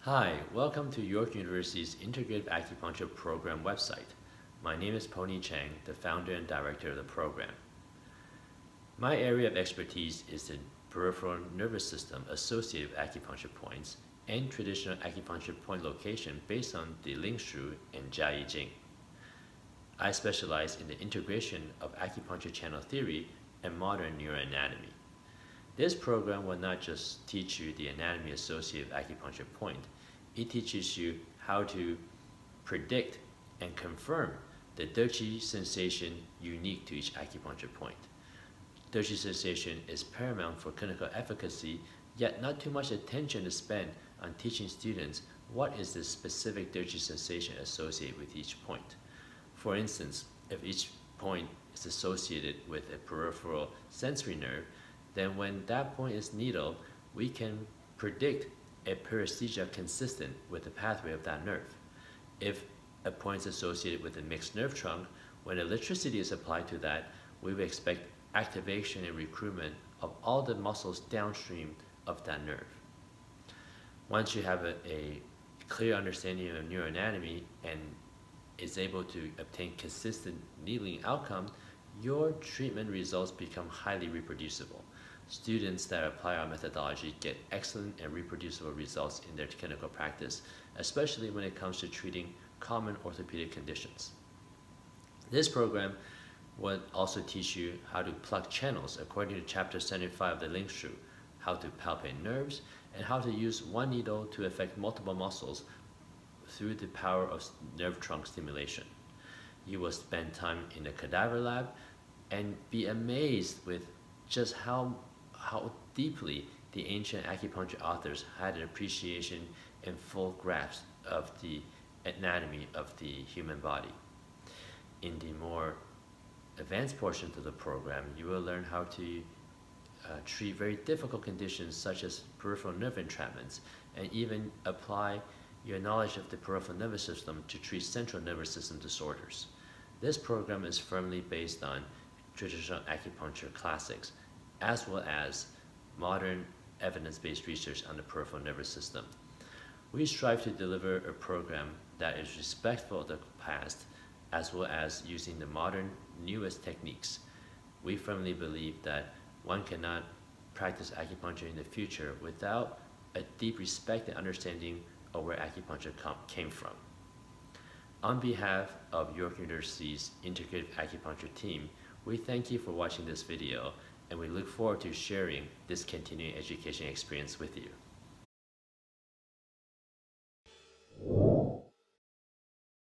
Hi, welcome to York University's Integrative Acupuncture Program website. My name is Poney Chiang, the founder and director of the program. My area of expertise is the peripheral nervous system associated with acupuncture points and traditional acupuncture point location based on the Ling Shu and Jia Yi Jing. I specialize in the integration of acupuncture channel theory and modern neuroanatomy. This program will not just teach you the anatomy associated with acupuncture point, it teaches you how to predict and confirm the Deqi sensation unique to each acupuncture point. Deqi sensation is paramount for clinical efficacy, yet not too much attention is spent on teaching students what is the specific Deqi sensation associated with each point. For instance, if each point is associated with a peripheral sensory nerve, then when that point is needle, we can predict a paresthesia consistent with the pathway of that nerve. If a point is associated with a mixed nerve trunk, when electricity is applied to that, we would expect activation and recruitment of all the muscles downstream of that nerve. Once you have a, a clear understanding of neuroanatomy and is able to obtain consistent needling outcome, your treatment results become highly reproducible. Students that apply our methodology get excellent and reproducible results in their clinical practice, especially when it comes to treating common orthopedic conditions. This program will also teach you how to plug channels according to chapter 75 of the Ling Shu, how to palpate nerves, and how to use one needle to affect multiple muscles through the power of nerve trunk stimulation. You will spend time in the cadaver lab and be amazed with just how, how deeply the ancient acupuncture authors had an appreciation and full grasp of the anatomy of the human body. In the more advanced portions of the program, you will learn how to uh, treat very difficult conditions such as peripheral nerve entrapments and even apply your knowledge of the peripheral nervous system to treat central nervous system disorders. This program is firmly based on traditional acupuncture classics as well as modern evidence-based research on the peripheral nervous system. We strive to deliver a program that is respectful of the past as well as using the modern newest techniques. We firmly believe that one cannot practice acupuncture in the future without a deep respect and understanding of where acupuncture came from. On behalf of York University's Integrative Acupuncture team, we thank you for watching this video and we look forward to sharing this continuing education experience with you.